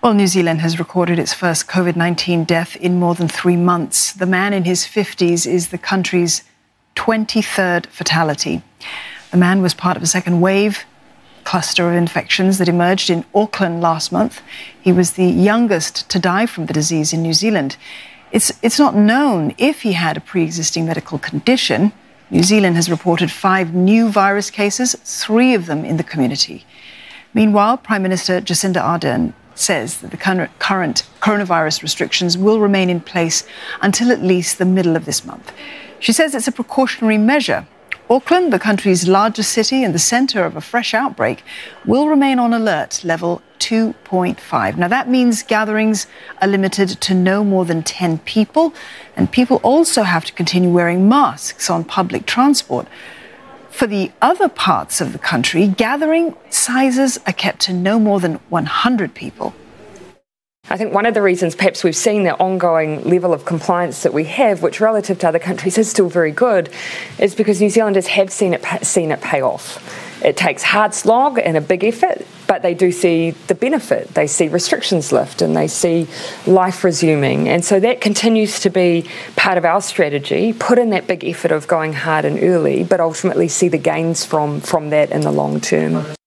Well, New Zealand has recorded its first COVID 19 death in more than three months. The man in his 50s is the country's 23rd fatality. The man was part of a second wave cluster of infections that emerged in Auckland last month. He was the youngest to die from the disease in New Zealand. It's, it's not known if he had a pre existing medical condition. New Zealand has reported five new virus cases, three of them in the community. Meanwhile, Prime Minister Jacinda Ardern says that the current coronavirus restrictions will remain in place until at least the middle of this month. She says it's a precautionary measure. Auckland, the country's largest city and the centre of a fresh outbreak, will remain on alert level 2.5. Now, that means gatherings are limited to no more than 10 people, and people also have to continue wearing masks on public transport. For the other parts of the country, gathering sizes are kept to no more than 100 people. I think one of the reasons perhaps we've seen the ongoing level of compliance that we have, which relative to other countries is still very good, is because New Zealanders have seen it seen it pay off. It takes hard slog and a big effort, but they do see the benefit. They see restrictions lift and they see life resuming. And so that continues to be part of our strategy. Put in that big effort of going hard and early, but ultimately see the gains from, from that in the long term.